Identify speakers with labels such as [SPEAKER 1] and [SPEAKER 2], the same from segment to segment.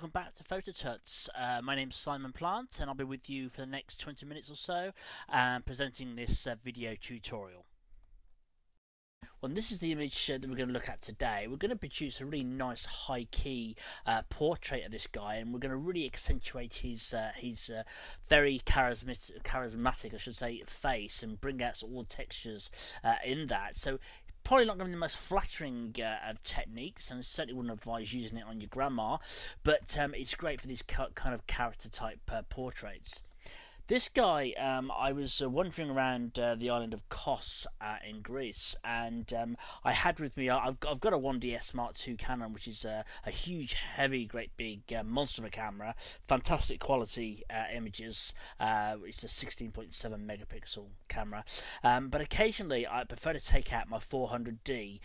[SPEAKER 1] to Phototuts. Uh, my name's Simon Plant and I'll be with you for the next 20 minutes or so um, presenting this uh, video tutorial. Well, this is the image uh, that we're going to look at today. We're going to produce a really nice high key uh, portrait of this guy, and we're going to really accentuate his uh, his uh, very charismatic, charismatic, I should say, face, and bring out all the textures uh, in that. So probably not going to be the most flattering uh, of techniques, and certainly wouldn't advise using it on your grandma. But um, it's great for these kind of character type uh, portraits. This guy, um, I was uh, wandering around uh, the island of Kos uh, in Greece, and um, I had with me, I've got, I've got a 1DS Mark II Canon, which is a, a huge, heavy, great big uh, monster of a camera, fantastic quality uh, images. Uh, it's a 16.7 megapixel camera, um, but occasionally I prefer to take out my 400D.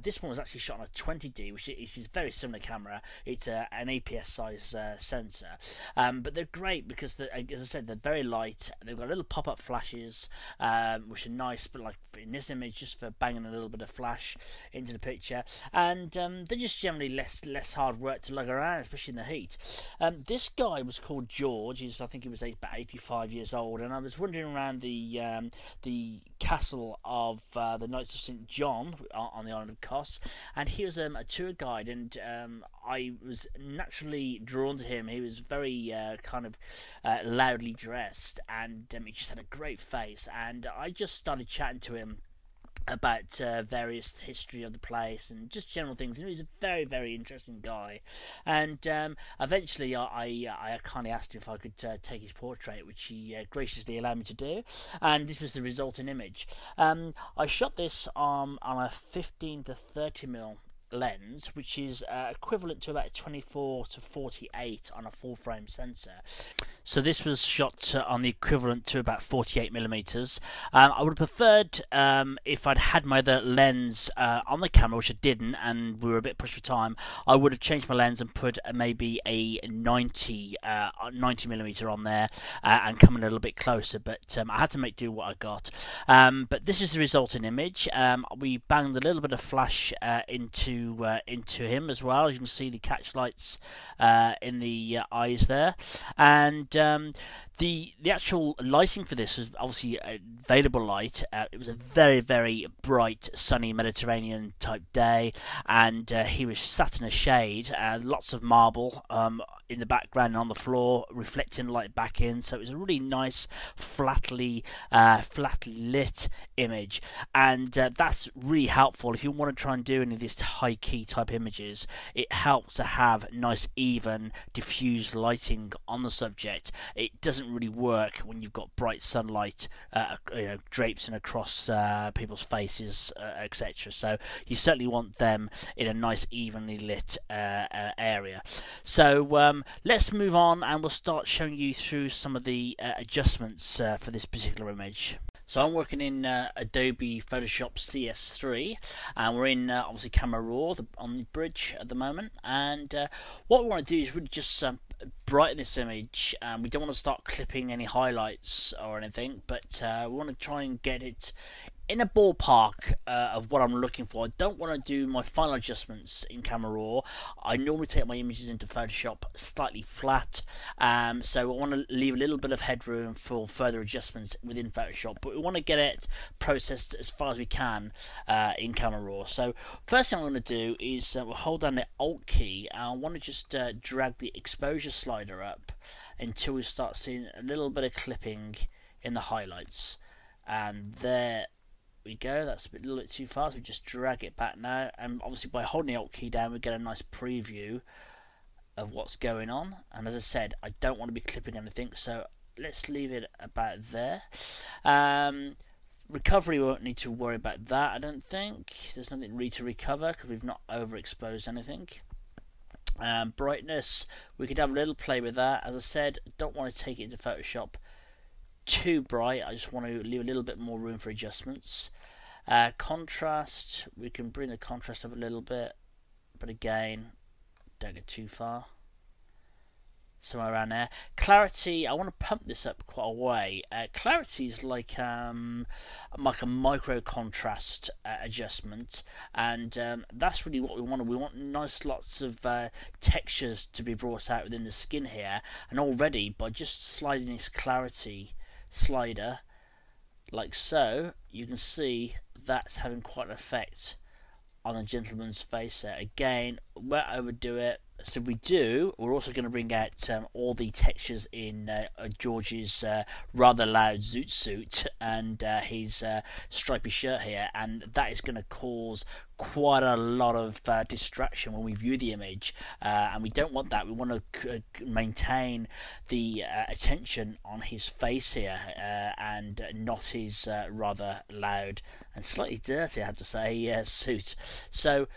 [SPEAKER 1] this one was actually shot on a 20D, which is, a very similar camera. It's an APS size sensor, um, but they're great because, as I said, they're very light. They've got little pop-up flashes, um, which are nice, but like in this image, just for banging a little bit of flash into the picture. And um, they're just generally less less hard work to lug around, especially in the heat. Um, this guy was called George. He's, I think he was about 85 years old, and I was wandering around the um, the castle of uh, the Knights of St John on the island of Kos, and he was um, a tour guide, and um, I was naturally drawn to him. He was very uh, kind of uh, loudly dressed and um, he just had a great face. And I just started chatting to him about uh, various history of the place and just general things. And he's a very, very interesting guy. And um, eventually, I, I, I kindly asked him if I could uh, take his portrait, which he uh, graciously allowed me to do. And this was the resulting image. Um, I shot this on on a 15 to 30 mil lens, which is uh, equivalent to about 24 to 48 on a full frame sensor. So this was shot uh, on the equivalent to about 48 millimeters. Um, I would have preferred um, if I'd had my other lens uh, on the camera, which I didn't, and we were a bit pushed for time. I would have changed my lens and put uh, maybe a 90 uh, 90 millimeter on there uh, and come a little bit closer. But um, I had to make do what I got. Um, but this is the resulting image. Um, we banged a little bit of flash into uh, into him as well. As you can see the catch lights uh, in the uh, eyes there, and um, the the actual lighting for this was obviously available light. Uh, it was a very very bright, sunny Mediterranean type day, and uh, he was sat in a shade. Uh, lots of marble um, in the background and on the floor, reflecting light back in. So it was a really nice, flatly flatly lit image, and that's really helpful if you want to try and do any of these high key type images, it helps to have nice, even, diffused lighting on the subject. It doesn't really work when you've got bright sunlight, uh, you know, draping across uh, people's faces, uh, etc. So you certainly want them in a nice, evenly lit uh, uh, area. So um, let's move on, and we'll start showing you through some of the uh, adjustments for this particular image. So I'm working in uh, Adobe Photoshop CS3, and we're in uh, obviously Camera Raw the, on the bridge at the moment. And uh, what we want to do is really just um, brighten this image. Um, we don't want to start clipping any highlights or anything, but uh, we want to try and get it in a ballpark uh, of what I'm looking for. I don't want to do my final adjustments in Camera Raw. I normally take my images into Photoshop slightly flat, um, so I want to leave a little bit of headroom for further adjustments within Photoshop. But we want to get it processed as far as we can uh, in Camera Raw. So first thing I'm going to do is uh, we'll hold down the Alt key, and I want to just uh, drag the exposure slider up until we start seeing a little bit of clipping in the highlights. And there we go. That's a, bit, a little bit too fast. We just drag it back now, and obviously by holding the Alt key down, we get a nice preview of what's going on. And as I said, I don't want to be clipping anything, so let's leave it about there. Um, recovery, we won't need to worry about that. I don't think there's nothing really to recover because we've not overexposed anything. Um, brightness, we could have a little play with that. As I said, don't want to take it into Photoshop too bright. I just want to leave a little bit more room for adjustments. Uh, contrast, we can bring the contrast up a little bit, but again, don't get too far. somewhere around there. Clarity, I want to pump this up quite a way. Uh, clarity is like um, like a micro contrast uh, adjustment, and um, that's really what we want. We want nice lots of uh, textures to be brought out within the skin here, and already by just sliding this clarity slider like so, you can see that's having quite an effect on the gentleman's face there. Again, won't overdo it. So we do. We're also going to bring out um, all the textures in uh, George's uh, rather loud zoot suit and uh, his uh, stripy shirt here, and that is going to cause quite a lot of uh, distraction when we view the image, uh, and we don't want that. We want to c- maintain the attention on his face here, and not his rather loud and slightly dirty, I have to say, suit. So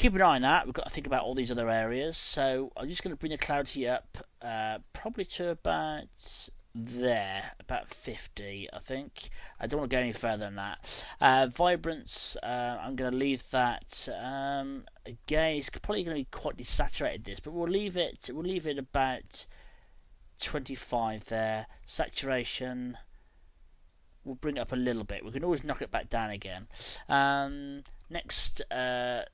[SPEAKER 1] keep an eye on that. We've got to think about all these other areas. So I'm just going to bring the clarity up, uh, probably to about there, about 50, I think. I don't want to go any further than that. Uh, vibrance, uh, I'm going to leave that. Um, again, it's probably going to be quite desaturated. This, but we'll leave it. We'll leave it about 25 there. Saturation. We'll bring it up a little bit. We can always knock it back down again. Um, next, uh,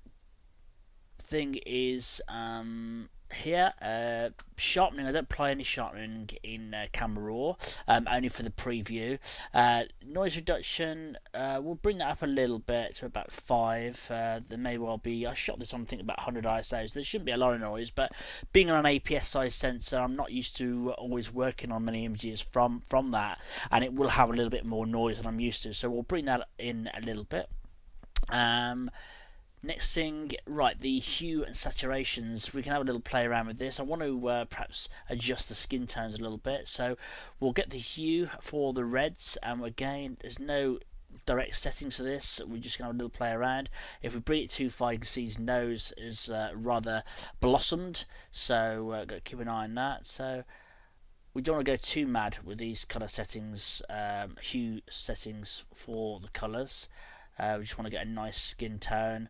[SPEAKER 1] thing is um, here uh, sharpening. I don't apply any sharpening in uh, Camera Raw, um, only for the preview. Uh, noise reduction, uh, we'll bring that up a little bit to about five. Uh, there may well be. I shot this on I think about 100 ISOs. There shouldn't be a lot of noise, but being on an APS size sensor, I'm not used to always working on many images from from that, and it will have a little bit more noise than I'm used to. So we'll bring that in a little bit. Um, Next thing, right, the hue and saturations. We can have a little play around with this. I want to uh, perhaps adjust the skin tones a little bit. So we'll get the hue for the reds, and again, there's no direct settings for this. We're just going to have a little play around. If we bring it too far, you can see his nose is uh, rather blossomed. So uh, keep an eye on that. So we don't want to go too mad with these color settings, um, hue settings for the colors. Uh, we just want to get a nice skin tone.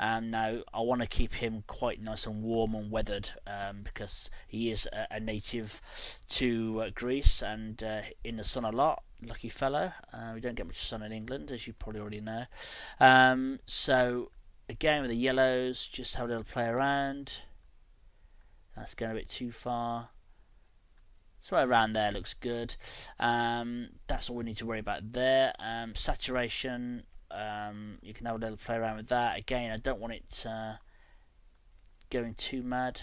[SPEAKER 1] Um, now, I want to keep him quite nice and warm and weathered um, because he is a, a native to uh, Greece and uh, in the sun a lot. Lucky fellow. Uh, we don't get much sun in England, as you probably already know. Um, so, again, with the yellows, just have a little play around. That's going a bit too far. So around there looks good. Um, that's all we need to worry about there. Um, saturation, um, you can have a little play around with that. Again, I don't want it uh, going too mad.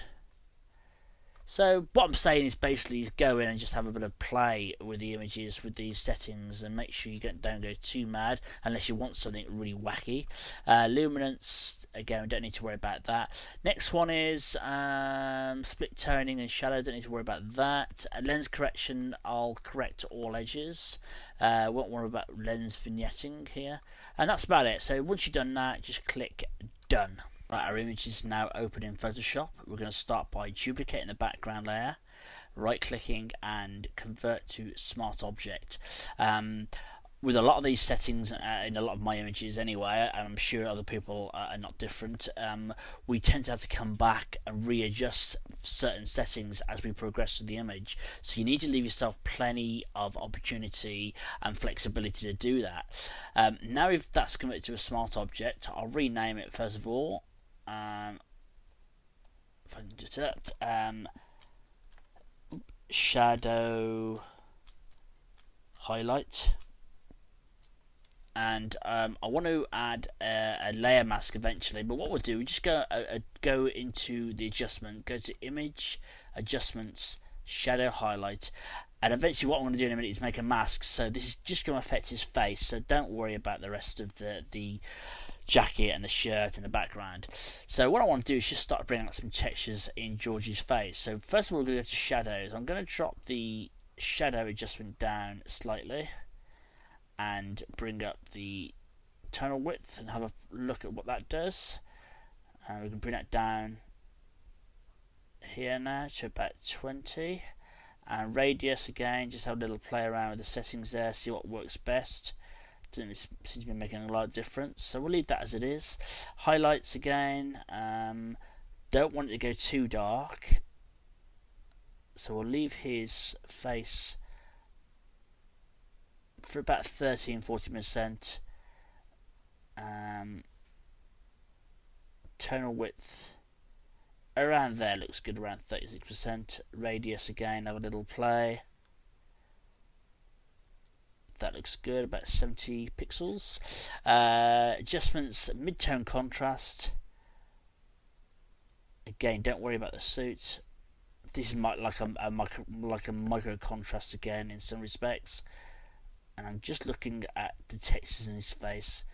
[SPEAKER 1] So what I'm saying is basically is go in and just have a bit of play with the images with these settings and make sure you don't go too mad unless you want something really wacky. Uh, luminance again, don't need to worry about that. Next one is um, split toning and shadow. Don't need to worry about that. Uh, lens correction, I'll correct all edges. Uh, won't worry about lens vignetting here, and that's about it. So once you've done that, just click done. Right, our image is now open in Photoshop. We're going to start by duplicating the background layer, right clicking and convert to smart object. Um, with a lot of these settings uh, in a lot of my images anyway, and I'm sure other people are not different, um, we tend to have to come back and readjust certain settings as we progress through the image. So you need to leave yourself plenty of opportunity and flexibility to do that. Um, now if that's converted to a smart object, I'll rename it first of all um, if I can just do that, um, shadow highlight. And um, I want to add a, a, layer mask eventually, but what we'll do, we just go uh, uh, go into the adjustment, go to image adjustments, shadow highlight, and eventually what I'm going to do in a minute is make a mask. So this is just going to affect his face. So don't worry about the rest of the the jacket and the shirt in the background. So what I want to do is just start bringing out some textures in George's face. So first of all, we're going to go to shadows. I'm going to drop the shadow adjustment down slightly and bring up the tonal width and have a look at what that does. And we can bring that down here now to about 20 and radius again just have a little play around with the settings there see what works best doesn't seem to be making a lot of difference. So we'll leave that as it is. Highlights again. Um, don't want it to go too dark. So we'll leave his face for about 13 40%. Um, tonal width around there looks good, around 36%. Radius again, have a little play. That looks good, about 70 pixels. Uh, adjustments, mid-tone contrast. Again, don't worry about the suit. This is like a, a micro, like a micro contrast again in some respects. And I'm just looking at the textures in his face.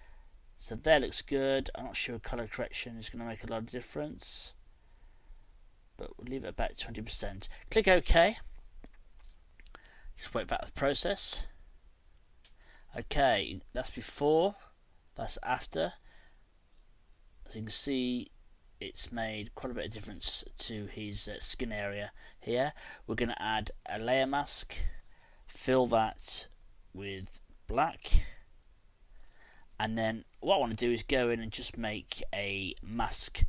[SPEAKER 1] So there looks good. I'm not sure color correction is going to make a lot of difference but we'll leave it about 20%. Click OK. Just wait for the process. Okay, that's before, that's after. As you can see, it's made quite a bit of difference to his uh, skin area here. We're going to add a layer mask, fill that with black, and then what I want to do is go in and just make a mask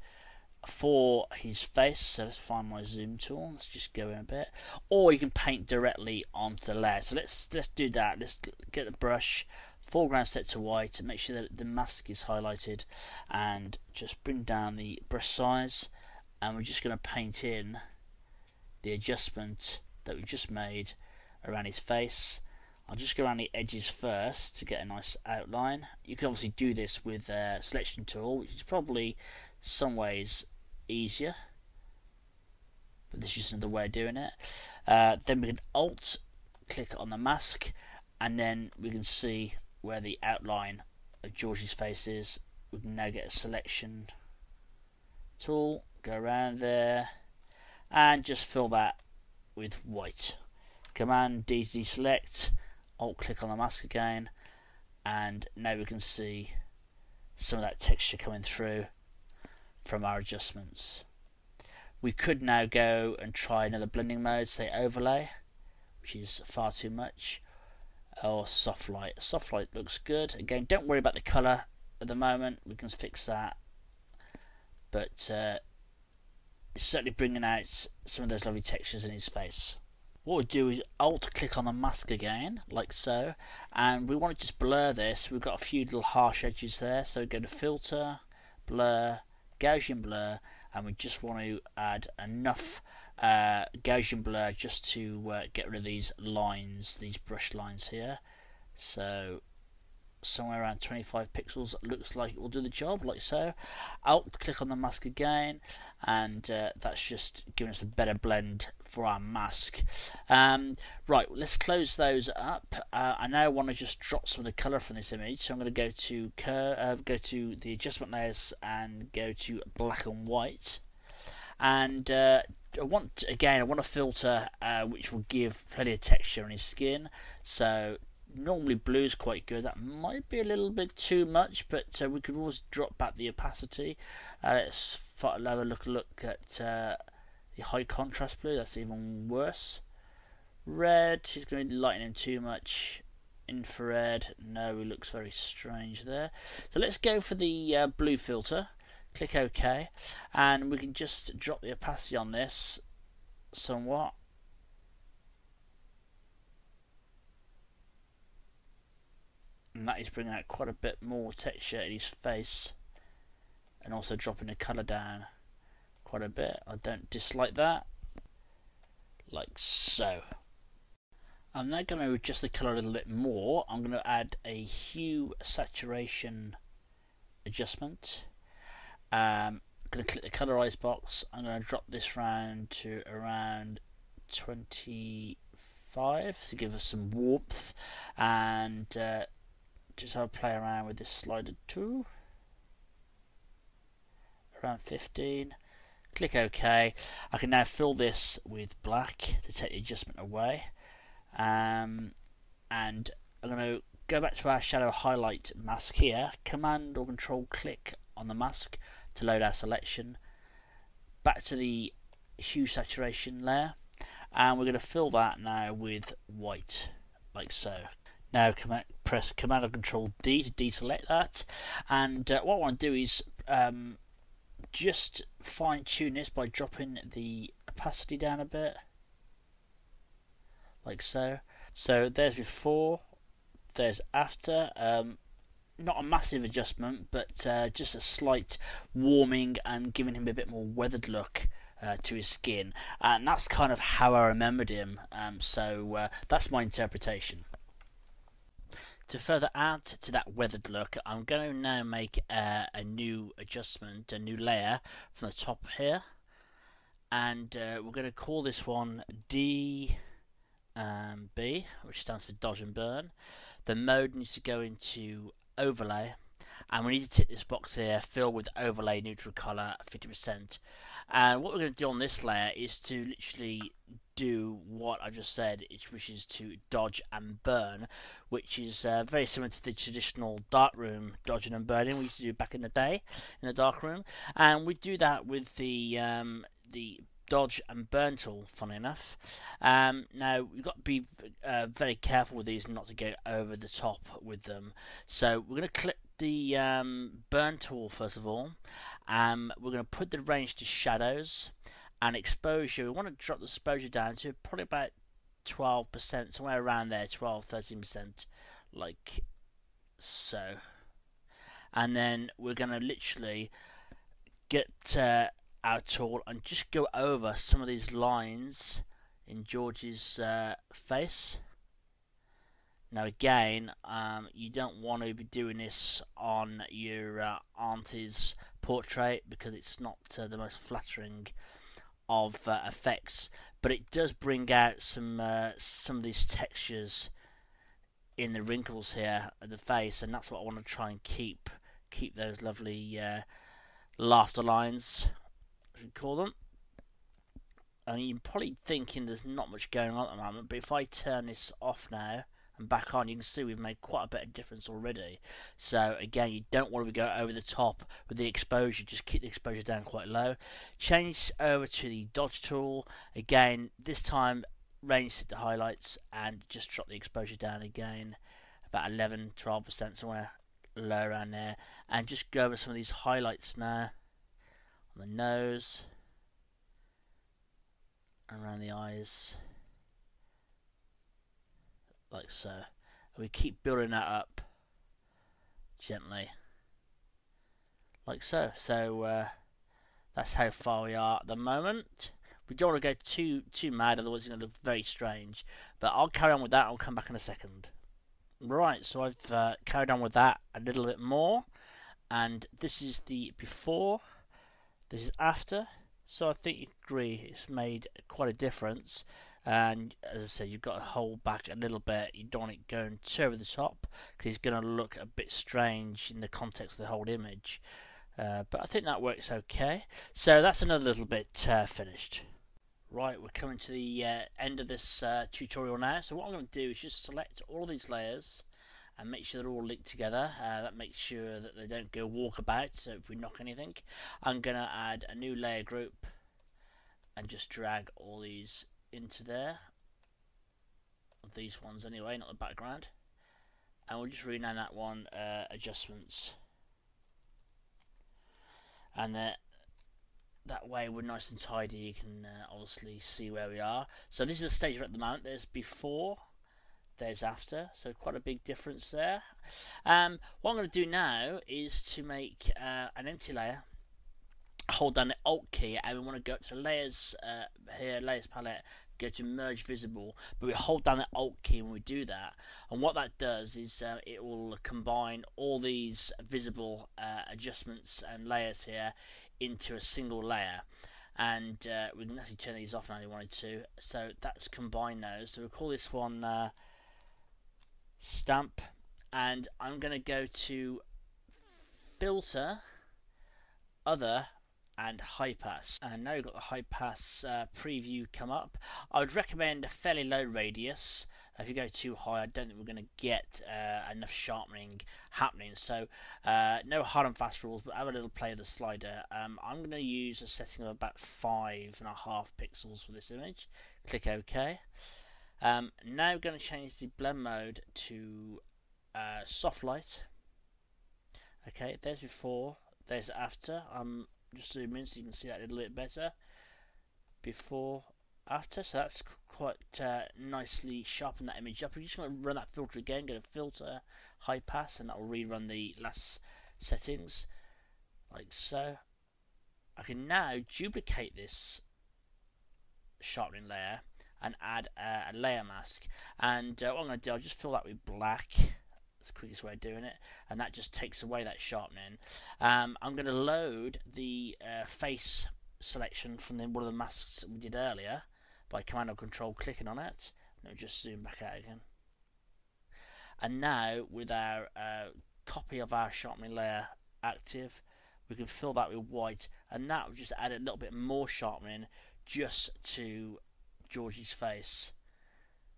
[SPEAKER 1] for his face. So let's find my zoom tool. Let's just go in a bit. Or you can paint directly onto the layer. So let's let's do that. Let's get the brush, foreground set to white, make sure that the mask is highlighted, and just bring down the brush size. And we're just going to paint in the adjustment that we just made around his face. I'll just go around the edges first to get a nice outline. You can obviously do this with a selection tool, which is probably some ways easier. But this is another way of doing it. Uh, then we can Alt click on the mask, and then we can see where the outline of George's face is. We can now get a selection tool, go around there, and just fill that with white. Command D to deselect, Alt click on the mask again, and now we can see some of that texture coming through from our adjustments. We could now go and try another blending mode, say overlay, which is far too much, or soft light. Soft light looks good. Again, don't worry about the colour at the moment, we can fix that. But uh, it's certainly bringing out some of those lovely textures in his face. What we do is Alt click on the mask again, like so, and we want to just blur this. We've got a few little harsh edges there, so go to Filter, Blur, Gaussian blur and we just want to add enough uh, Gaussian blur just to uh, get rid of these lines, these brush lines here. So somewhere around 25 pixels looks like it will do the job like so. Alt click on the mask again and uh, that's just giving us a better blend for our mask. Um, right let's close those up. Uh, I now want to just drop some of the color from this image so I'm going to go to uh, go to the adjustment layers and go to black and white. And uh, I want again I want a filter uh, which will give plenty of texture on his skin. So normally blue is quite good. That might be a little bit too much, but uh, we could always drop back the opacity. Uh, let's have a look, look at uh, the high contrast blue. That's even worse. Red is going to be lightening him too much. Infrared, no, it looks very strange there. So let's go for the uh, blue filter. Click OK, and we can just drop the opacity on this somewhat and that is bringing out quite a bit more texture in his face and also dropping the colour down quite a bit. I don't dislike that. Like so. I'm now going to adjust the colour a little bit more. I'm going to add a hue saturation adjustment. Um, I'm going to click the colorize box. I'm going to drop this round to around 25 to give us some warmth and uh, just have a play around with this slider too. Around 15. Click OK. I can now fill this with black to take the adjustment away. Um, and I'm going to go back to our shadow highlight mask here. Command or Control click on the mask to load our selection. Back to the hue saturation layer. And we're going to fill that now with white, like so. Now press Command and Control D to deselect that. And uh, what I want to do is um, just fine tune this by dropping the opacity down a bit. like so. So there's before, there's after. Um, not a massive adjustment, but uh, just a slight warming and giving him a bit more weathered look. Uh, to his skin, and that's kind of how I remembered him. Um, so uh, that's my interpretation. To further add to that weathered look, I'm going to now make a new adjustment, a new layer from the top here, and uh, we're going to call this one D um, B, which stands for dodge and burn. The mode needs to go into overlay, and we need to tick this box here, fill with overlay neutral color 50%. And what we're going to do on this layer is to literally do what I just said, which is to dodge and burn, which is uh, very similar to the traditional darkroom dodging and burning we used to do back in the day in the darkroom, and we do that with the um, the dodge and burn tool. Funny enough, um, now you've got to be uh, very careful with these not to go over the top with them. So we're going to click the um, burn tool first of all. Um, we're going to put the range to shadows and exposure. We want to drop the exposure down to probably about 12%, somewhere around there, 12 13%, like so. And then we're going to literally get uh, our tool and just go over some of these lines in George's uh, face. Now again, um, you don't want to be doing this on your uh, auntie's portrait because it's not uh, the most flattering of uh, effects, but it does bring out some uh, some of these textures in the wrinkles here of the face, and that's what I want to try and keep keep those lovely uh, laughter lines, as we call them. And you're probably thinking there's not much going on at the moment, but if I turn this off now and back on, you can see we've made quite a bit of difference already. So again, you don't want to go over the top with the exposure, just keep the exposure down quite low. Change over to the dodge tool. Again, this time range set to highlights and just drop the exposure down again, about 11, 12% somewhere low around there. And just go over some of these highlights now on the nose, around the eyes like so. And we keep building that up gently, like so. So uh, that's how far we are at the moment. We don't want to go too too mad, otherwise it's going to look very strange. But I'll carry on with that. I'll come back in a second. Right, so I've uh, carried on with that a little bit more, and this is the before. This is after. So I think you agree it's made quite a difference. And as I said, you've got to hold back a little bit. You don't want it going too over the top because it's going to look a bit strange in the context of the whole image. Uh, but I think that works okay. So that's another little bit uh, finished. Right, we're coming to the uh, end of this uh, tutorial now. So what I'm going to do is just select all of these layers and make sure they're all linked together. Uh, that makes sure that they don't go walkabout. So if we knock anything, I'm going to add a new layer group and just drag all these into there these ones anyway, not the background. And we'll just rename that one uh, adjustments. And that that way we're nice and tidy. You can uh, obviously see where we are. So this is the stage we're at the moment. There's before, there's after. So quite a big difference there. Um, what I'm going to do now is to make uh, an empty layer hold down the Alt key and we want to go to layers uh, here, layers palette, to merge visible, but we hold down the Alt key when we do that. And what that does is uh, it will combine all these visible uh, adjustments and layers here into a single layer. And uh, we can actually turn these off if we wanted to. So that's combine those. So we'll call this one uh, stamp, and I'm going to go to filter other and high pass. And now you've got the high pass uh, preview come up. I would recommend a fairly low radius. If you go too high, I don't think we're going to get uh, enough sharpening happening. So, uh, no hard and fast rules, but have a little play with the slider. Um, I'm going to use a setting of about five and a half pixels for this image. Click OK. Um, now we're going to change the blend mode to uh, soft light. Okay, there's before, there's after. I'm just zoom in so you can see that a little bit better. Before, after, so that's quite uh, nicely sharpened that image up. We're just going to run that filter again, go to filter, high pass, and that will rerun the last settings, like so. I can now duplicate this sharpening layer and add a, a layer mask. And uh, what I'm going to do, I'll just fill that with black. That's the quickest way of doing it, and that just takes away that sharpening. Um, I'm going to load the uh, face selection from the, one of the masks that we did earlier by Command or Control clicking on it. Let me just zoom back out again. And now, with our uh, copy of our sharpening layer active, we can fill that with white, and that will just add a little bit more sharpening just to Georgie's face.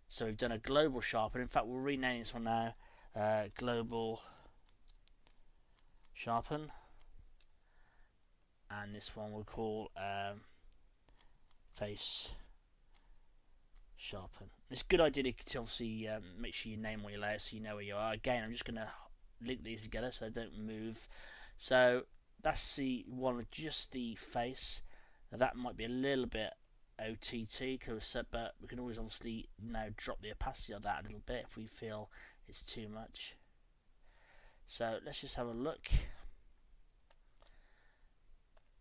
[SPEAKER 1] So we've done a global sharpen. In fact, we'll rename this one now uh, Global Sharpen. And this one we'll call um, Face Sharpen. It's a good idea to obviously um, make sure you name all your layers so you know where you are. Again, I'm just to link these together so they don't move. So that's the one with just the face. Now that might be a little bit OTT, cause, but we can always obviously now drop the opacity of that a little bit if we feel it's too much. So let's just have a look.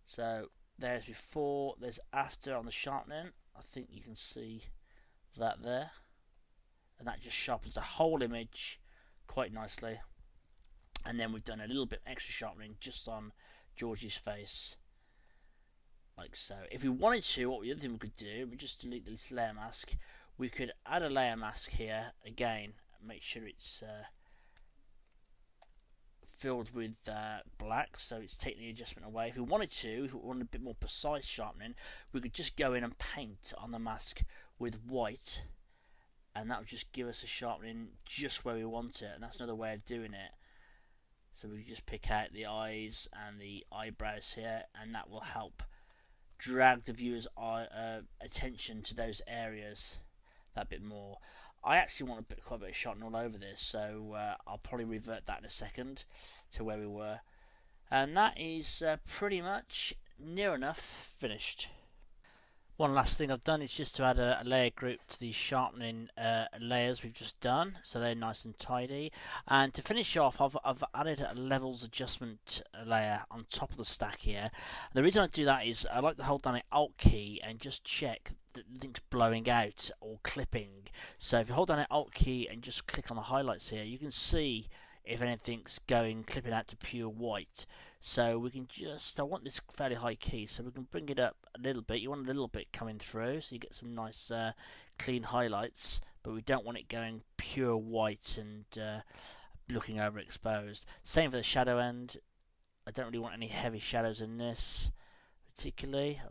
[SPEAKER 1] So there's before, there's after on the sharpening. I think you can see that there. And that just sharpens the whole image quite nicely. And then we've done a little bit extra sharpening just on George's face like so. If we wanted to, what the other thing we could do, we just delete this layer mask. We could add a layer mask here again. Make sure it's uh, filled with uh, black, so it's taking the adjustment away. If we wanted to, if we wanted a bit more precise sharpening, we could just go in and paint on the mask with white, and that would just give us a sharpening just where we want it. And that's another way of doing it. So we just pick out the eyes and the eyebrows here, and that will help drag the viewer's eye, uh, attention to those areas that bit more. I actually want to put quite a bit of shot all over this, so uh, I'll probably revert that in a second to where we were. And that is uh, pretty much near enough finished. One last thing I've done is just to add a, a layer group to the sharpening uh, layers we've just done, so they're nice and tidy. And to finish off, I've, I've added a levels adjustment layer on top of the stack here. And the reason I do that is I like to hold down the Alt key and just check things blowing out or clipping. So if you hold down the Alt key and just click on the highlights here, you can see if anything's going clipping out to pure white. So we can just, I want this fairly high key, so we can bring it up a little bit. You want a little bit coming through, so you get some nice uh, clean highlights, but we don't want it going pure white and uh, looking overexposed. Same for the shadow end. I don't really want any heavy shadows in this particularly,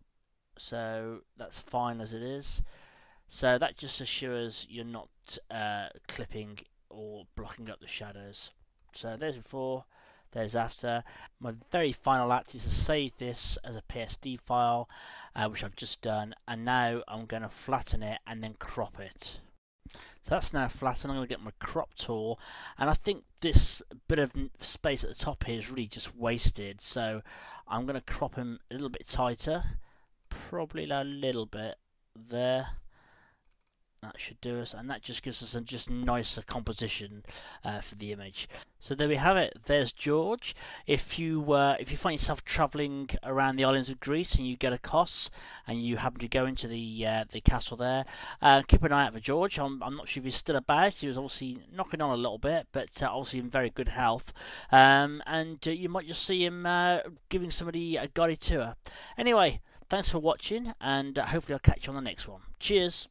[SPEAKER 1] so that's fine as it is. So that just assures you're not uh, clipping or blocking up the shadows. So there's before, there's after. My very final act is to save this as a PSD file, uh, which I've just done, and now I'm going to flatten it and then crop it. So that's now flattened. I'm going to get my crop tool, and I think this bit of space at the top here is really just wasted. So I'm going to crop him a little bit tighter, probably a little bit there. That should do us and that just gives us a just nicer composition uh, for the image. So there we have it. There's George. If you uh, if you find yourself traveling around the islands of Greece and you get a Kos and you happen to go into the uh, the castle there uh, keep an eye out for George. I'm, I'm not sure if he's still about. He was obviously knocking on a little bit but uh, obviously in very good health. Um, and uh, you might just see him giving somebody a guided tour. Anyway thanks for watching and uh, hopefully I'll catch you on the next one. Cheers